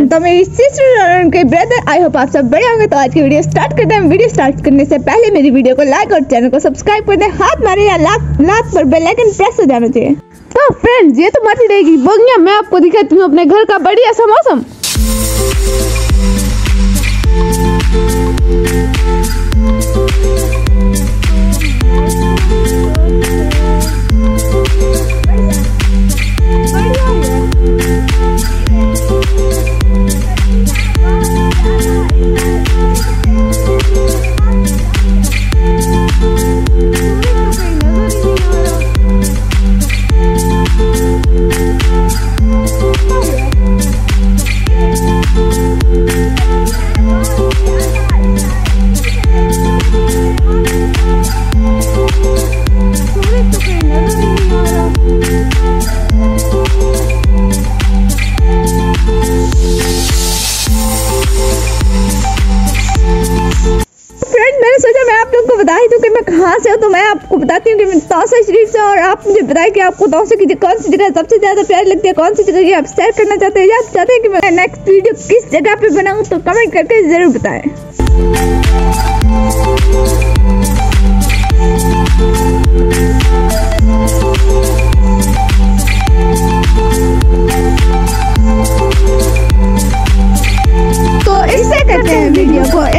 होगा मेरी सिस्टर और उनके ब्रदर आई होप आप सब बड़े होंगे। तो आज की वीडियो स्टार्ट करते हैं। वीडियो स्टार्ट करने से पहले मेरी वीडियो को लाइक और चैनल को सब्सक्राइब कर दें। हाथ मारे या लात लात पर बेल आइकन प्रेस हो जाना चाहिए तो फ्रेंड्स ये तो मत रहेगी बोगिया मैं आपको दिखाती हूँ अपने घर का बढ़िया सा मौसम। आप लोग को बता ही दूँ कि मैं कहाँ से हूँ तो मैं आपको बताती हूँ कि मैं तौसा शरीफ से और आप मुझे बताएँ कि आपको तौसा की कौन सी जगह सबसे ज़्यादा प्यारी लगती है, कौन सी जगह आप शेयर करना चाहते हैं या आप चाहते हैं कि मैं नेक्स्ट वीडियो किस जगह पे बनाऊँ तो कमेंट करके ज़रूर बताएँ। video for